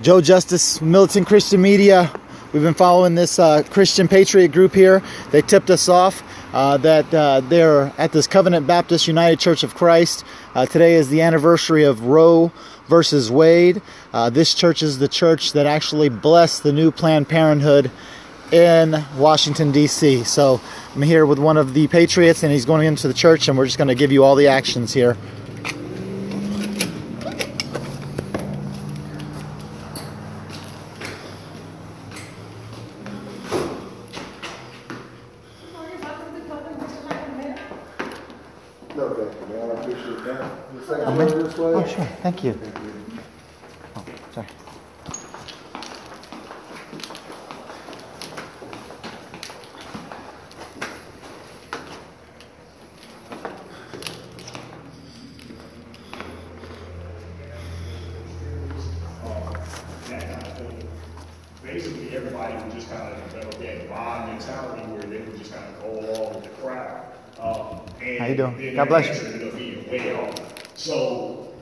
Joe Justice, Militant Christian Media. We've been following this uh, Christian Patriot group here. They tipped us off uh, that uh, they're at this Covenant Baptist United Church of Christ. Uh, today is the anniversary of Roe versus Wade. Uh, this church is the church that actually blessed the new Planned Parenthood in Washington, D.C. So I'm here with one of the Patriots, and he's going into the church, and we're just going to give you all the actions here. No, thank you, man. I appreciate that. You I'm man. this way? Oh, sure. Thank you. Oh, sorry. that kind of thing. Basically, everybody would just kind of develop that vibe mentality where they would just kind of go along with the crowd. Um, and How you doing? then God bless you. answer ended up being way off. So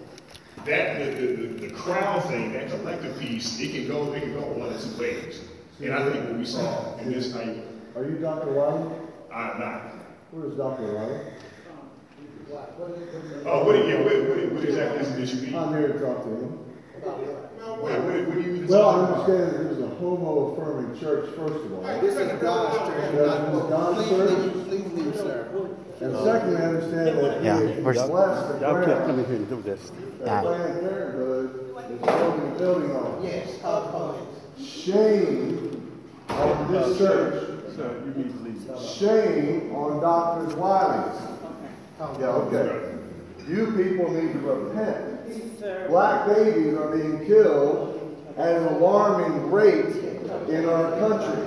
that the, the, the, the crowd thing, that collective piece, it can go, it can go one of two ways. And I think what we saw in this night, Are you Dr. Wiley? I'm not. Where's Dr. Wiley? Oh, uh, what, yeah, what, what, what exactly is it that you mean? I'm here to talk to him. What, what, what do you mean? Well, I understand that this is a homo-affirming church, first of all. This is God's church, God's church. leave, please leave, sir. And secondly, I understand that Yeah, he we're- blessed the Y'all can't come ground in here and do this. that Yeah. Planned Parenthood is building a building on. Yes. Shame on this church. Sir, you need to leave. Shame on Dr. Wiley's. Yeah, okay. You people need to repent. Black babies are being killed at an alarming rate in our country.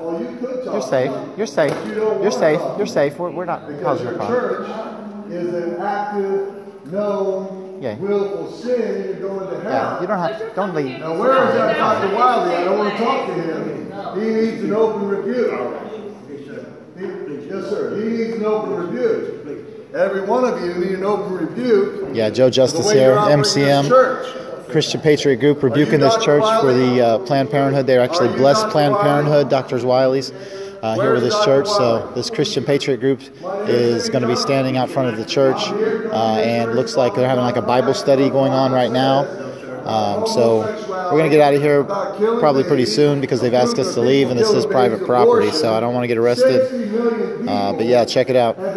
Well, you could talk. You're safe. You're safe. You don't You're safe. talk. You're safe. We're, we're not Because causing a problem. church is an active, known, Yeah. willful sin, you're going to hell. Yeah, you don't have to. Don't leave. Now, where is that Dr. Wiley? I don't want to talk to him. He needs an open rebuke. He- Yes, sir. He needs an open rebuke. Every one of you need an open rebuke. Yeah, Joe Justice here, you're MCM. Christian Patriot Group rebuking this church for the uh, Planned Parenthood. They actually blessed Planned Parenthood, Dr. Wiley's, uh, here with this church. So this Christian Patriot Group is going to be standing out front of the church, uh, and looks like they're having like a Bible study going on right now. Um, so we're going to get out of here probably pretty soon because they've asked us to leave, and this is private property, so I don't want to get arrested. Uh, but yeah, check it out. I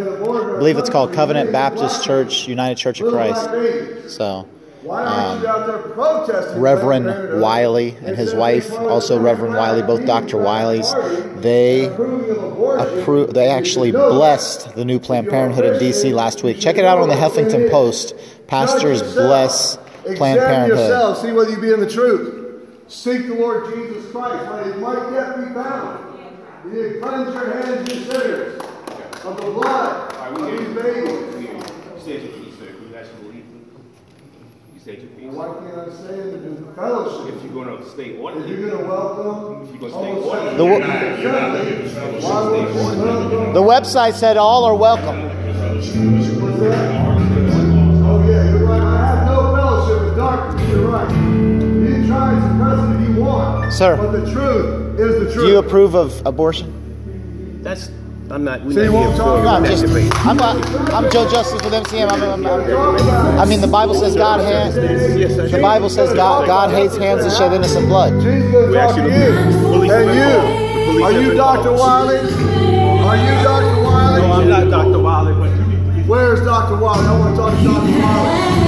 believe it's called Covenant Baptist Church, United Church of Christ. So. Why aren't you out there protesting? Reverend Wiley and his wife, also Reverend Wiley, both Dr. Wileys, they Approving appro- they actually blessed the new Planned Parenthood in D.C. last week. Check it out on the Huffington Post. Pastors bless yourself. Planned Examine Parenthood. yourself, see whether you be in the truth. Seek the Lord Jesus Christ, when it might yet be found. You need to cleanse your hands, you sinners, of the blood of these babies. You said your piece, sir. You actually believe me? You said your piece. And why can't I say it in the fellowship? If you're gonna stay If you're going to welcome, If you're gonna stay homosexuals, The, wo- You're not leaving the fellowship. why would you welcome? the website said all are welcome. Oh, yeah, you're right. I have no fellowship with darkness. You're right. You can try and suppress it if you want. Sir. But the truth is the truth. Do you approve of abortion? that's I'm not. We're So you not won't here talk for No, I'm just. I'm, not, I'm Joe Justice with MCM. I'm, I'm, I'm, I mean, the Bible says God hands. The Bible says God, God hates hands that shed innocent blood. Jesus gonna We talk ask to you to you. release Hey, the you. Release Are you Dr. Wiley? Are you Dr. Wiley? No, I'm not Dr. Wiley, but you need to leave Where's Dr. Wiley? I want to talk to Dr. Wiley.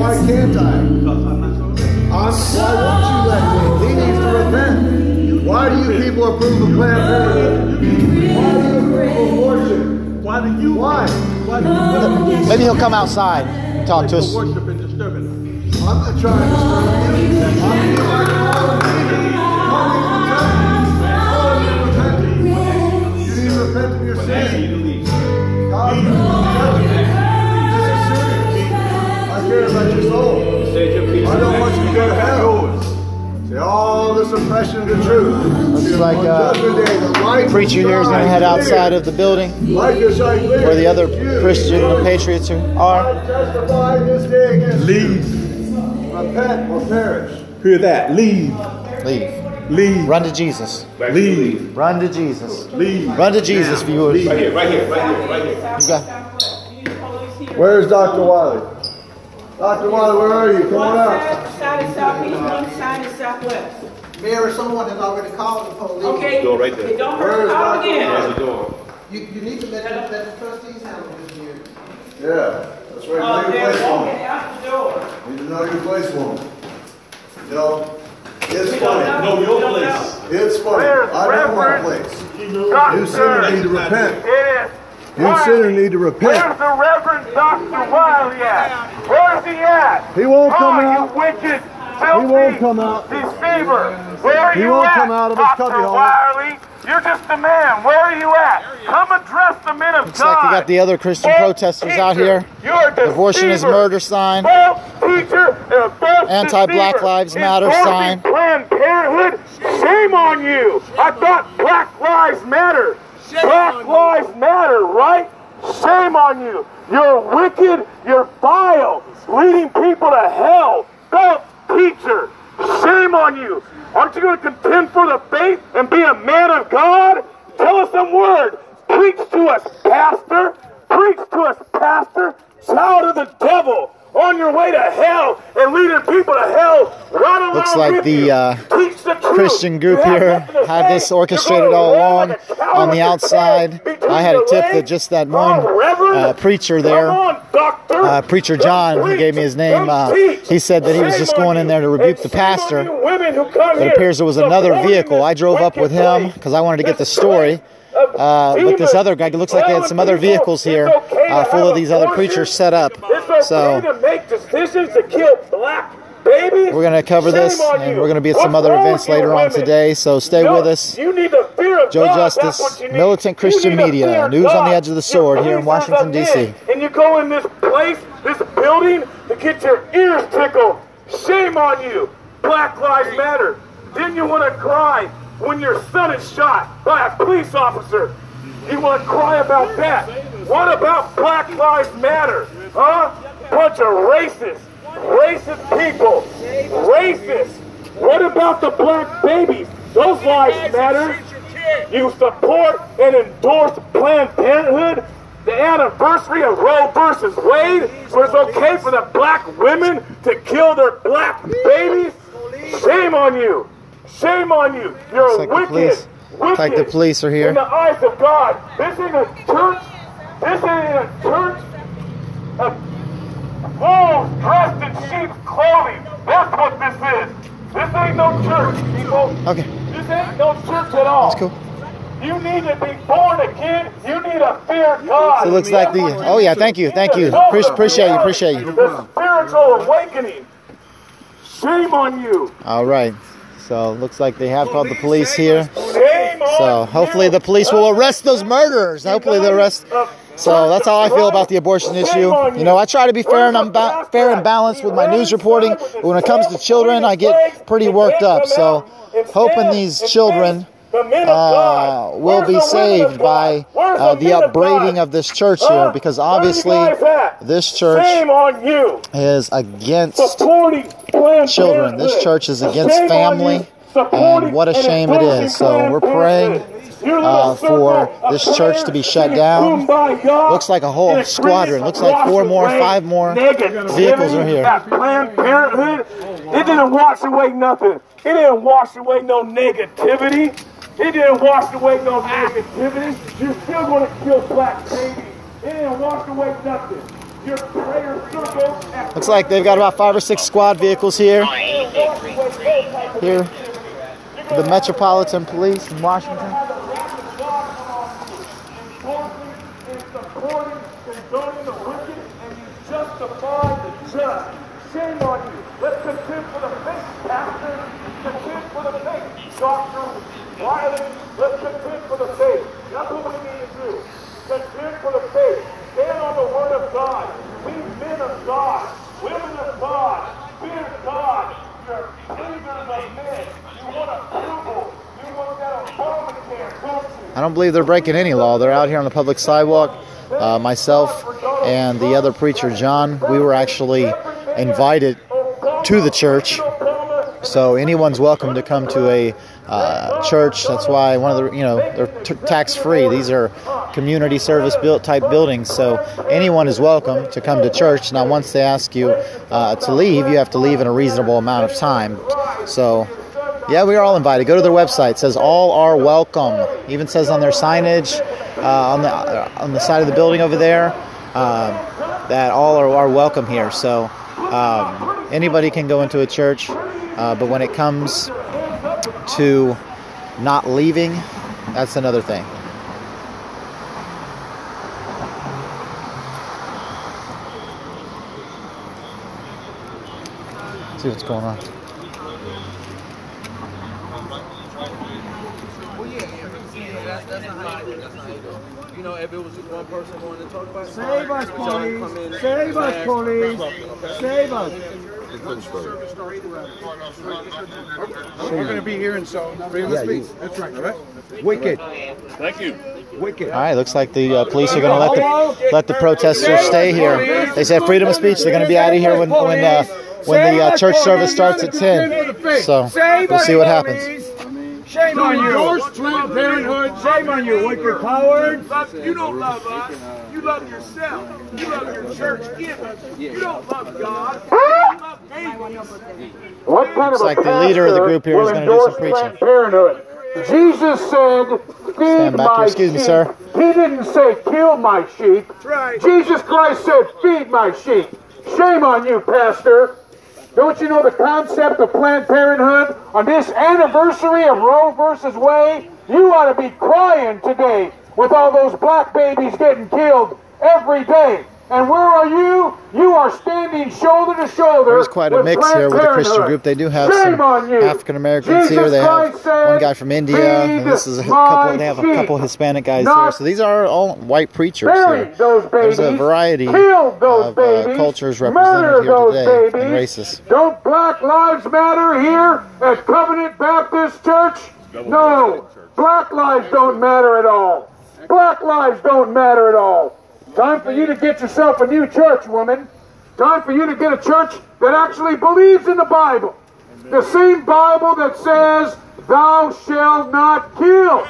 Why can't I? I'm not gonna let you. I'm, why won't you let me? He needs to repent. Why do you people approve of Planned Parenthood? Why do you approve of abortion? Why do you? Why? Why do you? Maybe he'll come outside and talk to us. Worship and disturbing us. I'm not trying to disturb you. I'm being like Calling you to repent. Calling you to repent. You need to repent of your But sin. you to leave. God, like On uh, Judgment Day, preacher here is going to head outside of the building Light your sight where the other You. Christian patriots are. I testify this day Leave. Repent or perish. Hear that? Leave. Leave. Leave. Run to Jesus. Leave. Run to Jesus. Leave. Run to Jesus, viewers. Right here, right here, right here, right here. You got- Where's Dr. Wiley? Dr. Wiley, where are you? Come on out. Side is southeast, one side is southwest. Mayor, someone has already called the police. Okay? Door right there. It don't Where hurt is to call Dr. again. There's the door. You, you need to let, the- let the trustees handle this here. Yeah, that's right. Uh, oh, Know your they're place, woman. walking out the door. Need to know your place, woman. You know, it's We don't funny. know. We don't. It's funny. I know my place. You sinner need to repent. It is. You sinner need to repent. Where's the Reverend Dr. Wiley at? Where's he at? He won't come oh, out. you wicked, He won't filthy come out. deceiver. Where are He you won't at, come out of his Dr. cubby hole. Wiley? You're just a man. Where are you at? Come address the men of Looks God. like we got the other Christian False protesters out here. You're a Abortion is deceiver. murder sign. False teacher uh, and false Anti-Black deceiver. Lives Matter sign. Planned Parenthood. Shame on you. I thought Black Lives Matter. Black Lives Matter, right? Shame on you. You're wicked. You're vile. Leading people to hell. False teacher. Shame on you. Aren't you going to contend for the faith and be a man of God? Tell us some word. Preach to us, pastor. Preach to us, pastor. Child of the devil. On your way to hell and leading people to hell right along Looks like the, uh, the. Christian group here had say. this orchestrated all along. like On the outside, I had a tip that just that one uh, preacher there, uh, preacher John, he gave me his name. Uh, he said that he was just going in there to rebuke the pastor. you women who come But it appears there was another vehicle. I drove up with him because I wanted to get the story. Uh, but this other guy, it looks like they had some other vehicles here, it's okay to uh, full of these other preachers set up. So to make decisions to kill black babies. we're going to cover Shame this, and you. we're going to be at What's some other events later on today. So stay No, with us. You need the fear of Joe God. Justice, what you need. Militant Christian Media, news on the edge of the sword here in Washington, D.C. And you go in this place, this building, to get your ears tickled. Shame on you. Black Lives Matter. Didn't you want to cry when your son is shot by a police officer? You want to cry about that? What about Black Lives Matter? Huh? Bunch of racist, racist people. Racist. What about the black babies? Those lives matter. You support and endorse Planned Parenthood? The anniversary of Roe versus Wade, where it's okay for the black women to kill their black babies? Shame on you! Shame on you! You're like the police- looks like the police are here. In the eyes of God, this ain't a church. This ain't a church of wolves dressed in sheep's clothing. That's what this is. This ain't no church, people. Okay, This ain't no church at all. that's cool. You need to be born again. You need to fear God. So it looks like the. Oh yeah, thank you, thank you. Appre- Appreciate you, appreciate you. The spiritual awakening. Shame on you. All right. So looks like they have called the police here. Shame on So hopefully the police will arrest those murderers. Hopefully they'll arrest. So that's how I feel about the abortion issue. You know, I try to be fair and I'm ba- fair and balanced with my news reporting, but when it comes to children, I get pretty worked up. So hoping these children uh, will be saved by uh, the upbraiding of this church here, because obviously this church Shame on you. is against children. This church is against family, and what a shame it is. So we're praying Parenthood. Your little uh, for this church to be shut down. Looks like a whole squadron. Looks like four more, five more vehicles are here. Planned Parenthood, it didn't wash away nothing. It didn't wash away no negativity. It didn't wash away no negativity. You're still going to kill black babies. It didn't wash away nothing. Your prayer circle Looks like they've got about five or six squad vehicles here. Here, the Metropolitan Police in Washington. Shame on you. Let's contend for the faith, Pastor. Contend for the faith, Doctor Wiley. Let's contend for the faith. That's what we need to do. Contend for the faith. Stand on the word of God. We men of God, women of God, fear God. You're leaders of men. You want approval. You want that Obamacare, don't you? I don't believe they're breaking any law. They're out here on the public sidewalk. Uh, myself and the other preacher, John, we were actually invited to the church So anyone's welcome to come to a uh, church. That's why one of the you know they're t- tax free. These are community service built type buildings. So anyone is welcome to come to church. Now once they ask you uh, to leave, you have to leave in a reasonable amount of time. So yeah, we are all invited. Go to their website. It says all are welcome. Even says on their signage uh, on the uh, on the side of the building over there um, that all are, are welcome here. So um, anybody can go into a church, uh, but when it comes to not leaving, that's another thing. See what's going on. You know, if it was just one person wanting to talk about it, Save us, y'all come in police! Save us, police! Save us! We're going to be here in so freedom Yeah, of you- speech. That's right, all right? Wicked, Thank you. wicked. All right, looks like the uh, police are going to let the let the protesters stay here. They said freedom of speech. They're going to be out of here when when uh, when the uh, church service starts at ten. So we'll see what happens. Shame on you! Endorse Planned Parenthood. Shame on you, wicked coward! You don't love us. You love yourself. You love your church giver. You don't love God. You love babies. What kind Looks like the leader of the group here is going to do some preaching. Parenthood. Jesus said, feed Stand back my here. Excuse me, sheep. sir. He didn't say kill my sheep. right. Jesus Christ said feed my sheep. Shame on you, pastor. Don't you know the concept of Planned Parenthood? On this anniversary of Roe versus Wade, you ought to be crying today with all those black babies getting killed every day. And where are you? You are standing shoulder to shoulder. There's quite a with mix here with the Christian group. They do have Shame some. African Americans here. They have said, one guy from India, and this is a couple. They have a couple Hispanic guys not here. So these are all white preachers here. There's a variety of uh, babies. cultures Murder represented here those today and babies. races. Don't Black Lives Matter here at Covenant Baptist Church? No. Black lives don't matter at all. Black lives don't matter at all. Time for you to get yourself a new church, woman. Time for you to get a church that actually believes in the Bible. The same Bible that says, Thou shalt not kill.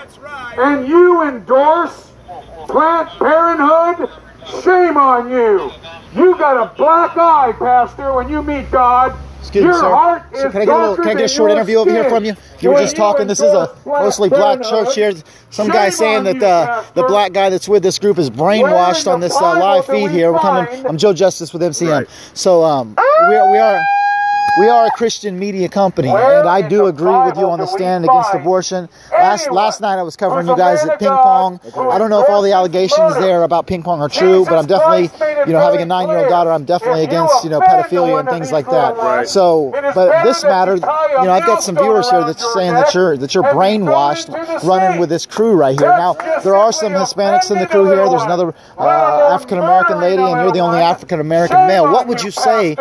And you endorse Planned Parenthood? Shame on you. You got a black eye, Pastor, when you meet God. Excuse Your me, sir. So can I get a little, can I get a short interview over here from you? You were just talking. This is a mostly black church here. Some guy saying that uh, the black guy that's with this group is brainwashed on this uh, live feed here. We're coming. I'm Joe Justice with MCM. So um, we are, we are. We are a Christian media company, Where and I do agree with you on the stand against abortion. Last last night I was covering you guys at ping pong. I don't know if all the allegations there about ping pong are true, but I'm definitely, Christ made it you know, having a nine-year-old daughter, I'm definitely against, you know, pedophilia and things like that. So, but this matter, you tie you a know, I've got some viewers here around that's saying that you're that you're and throw it brainwashed running with this crew right here. Now, there are some Hispanics in the crew here. There's another uh, African American lady, and you're the only. African American male. What would you say?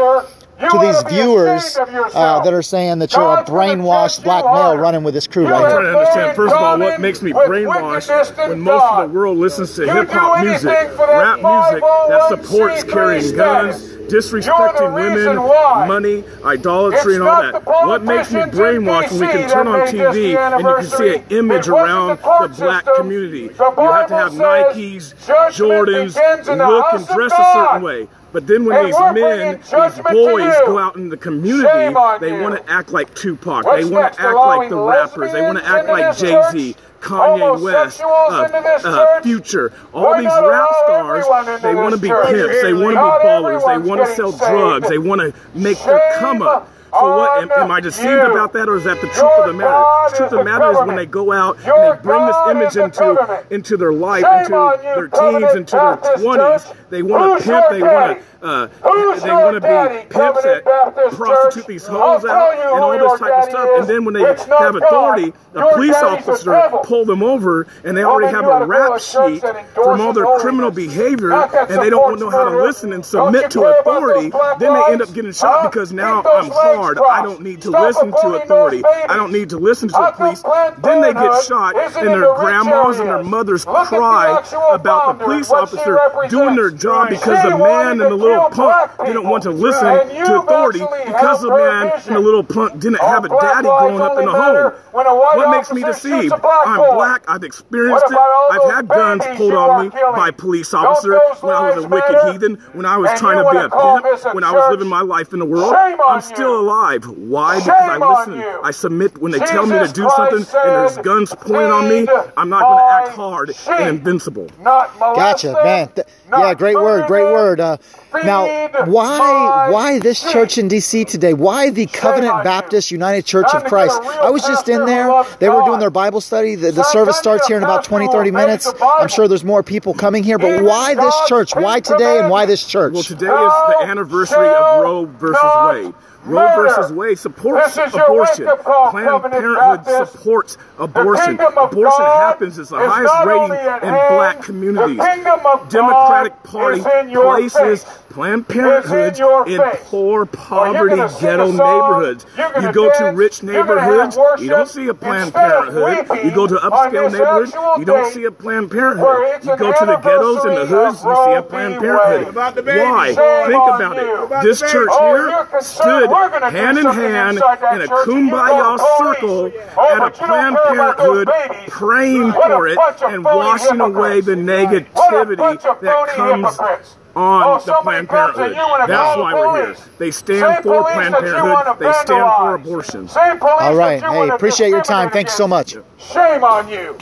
Pastor. You to these viewers uh, that are saying that you're a brainwashed black male running with this crew You right have here? trying to understand, first of all, what makes me brainwashed when most of the world listens to hip hop music, anything for that rap music that supports carrying guns, disrespecting women, why. money, idolatry, It's and all that. What makes me brainwashed when we can turn on TV and you can see an image around the the black system. community? The You have to have Nikes, Jordans, begins in the look and dress a certain way. But then when And these men, these boys go out in the community, they want to act like Tupac. What's they want to act like the rappers. They want to act like Jay Z. Kanye West, Homosexuals into this uh, uh. Future, all Why these rap stars, they want to be church? pimps, they want to be ballers, they want to sell saved. drugs, they want to make their come up. For what? Am, am I deceived about that, or is that the truth of the matter? The truth of the matter is when they go out and they bring this image into into their life, into their teens, into their twenties. They want to pimp. They want to. Uh, they want to be pimps that Baptist prostitute Church? these hoes out and all this type of stuff. is. And then when they It's have authority, God. a police officer pull them over, and they already have a to go to rap sheet from all their criminal behavior, and they don't know how to listen and submit to authority. Then they end up getting shot because now I'm hard. I don't need to listen to authority. I don't need to listen to the police. Then they get shot, and their grandmas and their mothers Look at the cry about the police officer doing their job because the man and the little kill punk black didn't want to listen to authority actually because the man their and the little punk didn't have a daddy growing up in only a home. when a white What makes me officer deceived? I'm black. I've experienced it. I've had guns pulled on me by police Don't officer when I was a wicked matter? heathen, when I was And trying to be a pimp, when I was living my life in the world. I'm still alive. Why? Because I listen. I submit when they tell me to do something and there's guns pointing on me. I'm not going to act hard and invincible. Not Gotcha, man. Th- yeah, great word, great word. Uh, now, why why this church in D.C. today? Why the Covenant. Baptist United Church of Christ? I was just in there. They were doing their Bible study. The, the service starts here in about 20, 30 minutes. I'm sure there's more people coming here, but why this church? Why today and why this church? Well, today is the anniversary of Roe versus Wade. Roe versus Wade supports This is your abortion. wake-up Planned Parenthood Baptist. supports abortion. Abortion God happens. It's the highest not rating in hand, black communities. kingdom Democratic God Party is in your places face. Planned Is in Parenthood in poor poverty ghetto neighborhoods. you're gonna You go to dance, rich gonna have neighborhoods, you don't see a Planned Parenthood. You go to upscale neighborhoods, you don't see a Planned Parenthood. You go to the ghettos and the anniversary hoods, you see a Roe Planned. Parenthood. Wade. About the baby. Why? Think about it. This church here stood We're gonna hand in hand in a church kumbaya go to police. circle Oh, at a but you don't Planned care about those Parenthood, praying What for it and washing away the negativity that comes hypocrites. on Oh, the somebody Planned Parenthood. That's why the we're here. police. They Same stand for Planned Parenthood. They stand for vandalize. abortion. All right. Hey, appreciate your time. discriminate Thanks so much. Shame on you.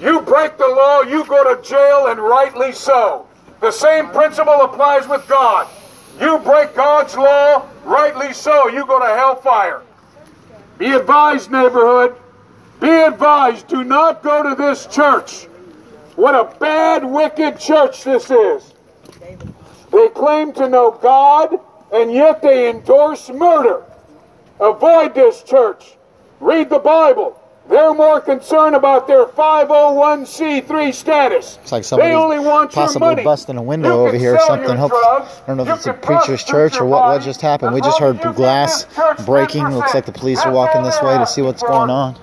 You break the law, you go to jail, and rightly so. The same principle applies with God. You break God's law, rightly so. You go to hellfire. Be advised, neighborhood. Be advised. Do not go to this church. What a bad, wicked church this is. They claim to know God, and yet they endorse murder. Avoid this church. Read the Bible. They're more concerned about their 501c3 status. It's like they somebody only want your possibly busting a window You over here or something. Hope. I don't know if You it's a preacher's church or what, what just happened. We just heard glass give this church breaking. Looks like the police are walking this way to see what's going on.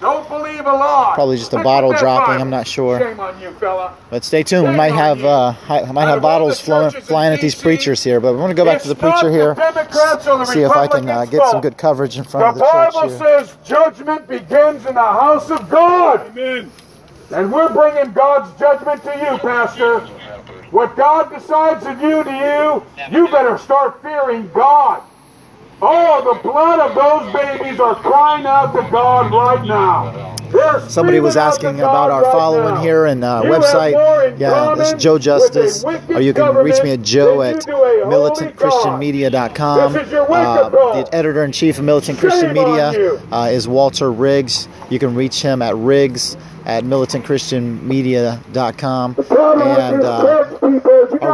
Don't believe a lie. Probably just a Stick bottle dropping, Bible. I'm not sure. Shame on you, fella. But stay tuned. We might have uh, I might have bottles the flowing, flying at these preachers here. But we're going to go back to the It's not preacher here. The See if I can uh, get some good coverage in front The of the church Bible here. says judgment begins in the house of God. Amen. And we're bringing God's judgment to you, Pastor. What God decides to do to you, you better start fearing God. Oh, the blood of those babies are crying out to God right now. Somebody was asking about our following here and uh, website. Yeah, it's Joe Justice. Or you can reach me at joe at you do a militantchristianmedia.com. This is your Uh, the editor in chief of Militant Christian Media uh, is Walter Riggs. You can reach him at Riggs at militantchristianmedia.com. And uh,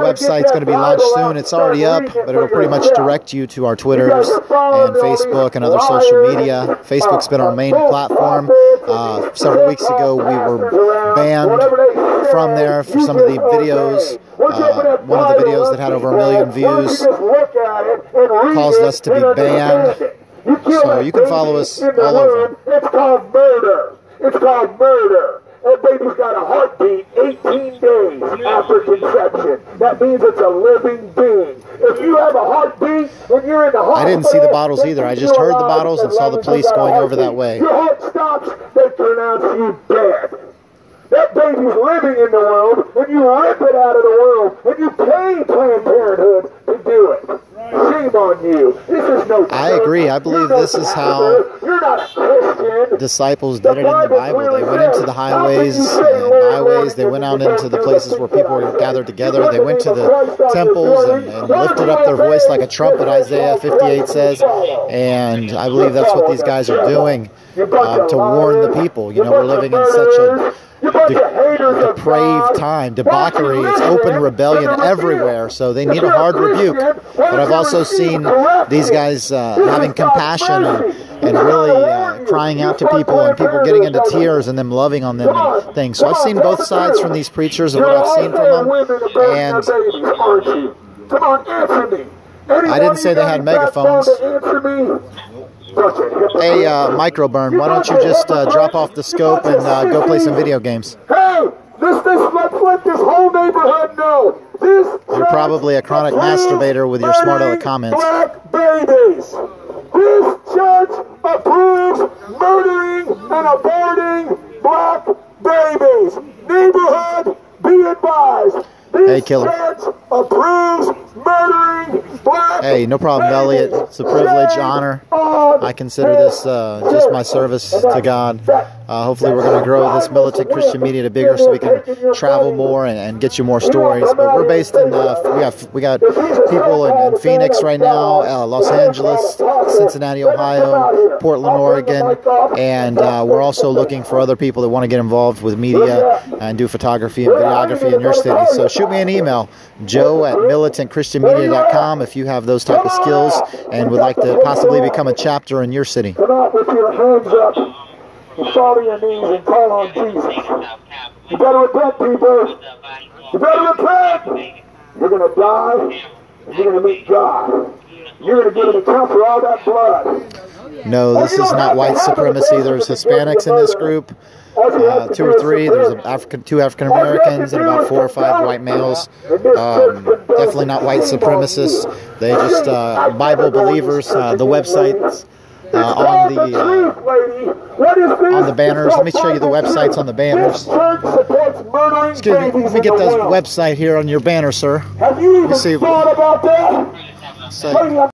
website's going to be launched soon. It's already up, but it'll pretty much direct you to our Twitters and Facebook and other social media. Facebook's been our main platform. Uh, several weeks ago, we were banned from there for some of the videos. Uh, one of the videos that had over a million views caused us to be banned. So you can follow us all over. It's called murder. It's called murder. That baby's got a heartbeat 18 days after conception. That means it's a living being. If you have a heartbeat when you're in the hospital, I didn't see the bottles either. I just heard the bottles and saw the police going over that way. Your heart stops, they pronounce you dead. That baby's living in the world, and you rip it out of the world, and you pay Planned Parenthood to do it. Shame on you. This is no I agree. I believe You're this is how pastor. You're not a Christian. disciples did it in the Bible. They went into the highways and byways. They went out into the places where people were gathered together. They went to the temples and, and lifted up their voice like a trumpet, Isaiah 58 says. And I believe that's what these guys are doing uh, to warn the people. You know, we're living in such a de- depraved time, debauchery. It's open rebellion everywhere. So they need a hard rebuke. But I've also seen these guys uh, having compassion and, and really uh, crying out to people and people getting into tears and them loving on them and things. So I've seen both sides from these preachers and what I've seen from them. And. I didn't say they had megaphones. Hey, uh, Microburn, why don't you just uh, drop off the scope and uh, go play some video games? Hey, this this let this whole neighborhood know. This You're probably a chronic masturbator with your smart aleck comments. Black babies. This church approves murdering and aborting black babies. Neighborhood, be advised. This Hey, killer. church approves murdering black Hey, no problem, Elliot. It's a privilege, honor. I consider this uh, just my service to God. Uh, hopefully, we're going to grow this militant Christian media to bigger, so we can travel more and, and get you more stories. But we're based in uh, we got we got people in, in Phoenix right now, uh, Los Angeles, Cincinnati, Ohio, Portland, Oregon, and uh, we're also looking for other people that want to get involved with media and do photography and videography in your city. So shoot me an email, Joe at militantchristianmedia.com, if you have those type of skills and would like to possibly become a chapter in your city. Come out with your hands up and fall to your knees and call on Jesus. You better repent, people. You better repent. You're going to die and you're going to meet God. You're going to give an account for all that blood. No, this is not white supremacy. There's Hispanics in this group, uh, two or three. There's African, two African Americans and about four or five white males. Um, definitely not white supremacists. They just uh, Bible believers. Uh, the websites uh, on the uh, on the banners. Let me show you the websites on the banners. Excuse me. Let me get the website here on your banner, sir. Have you even thought about that? So-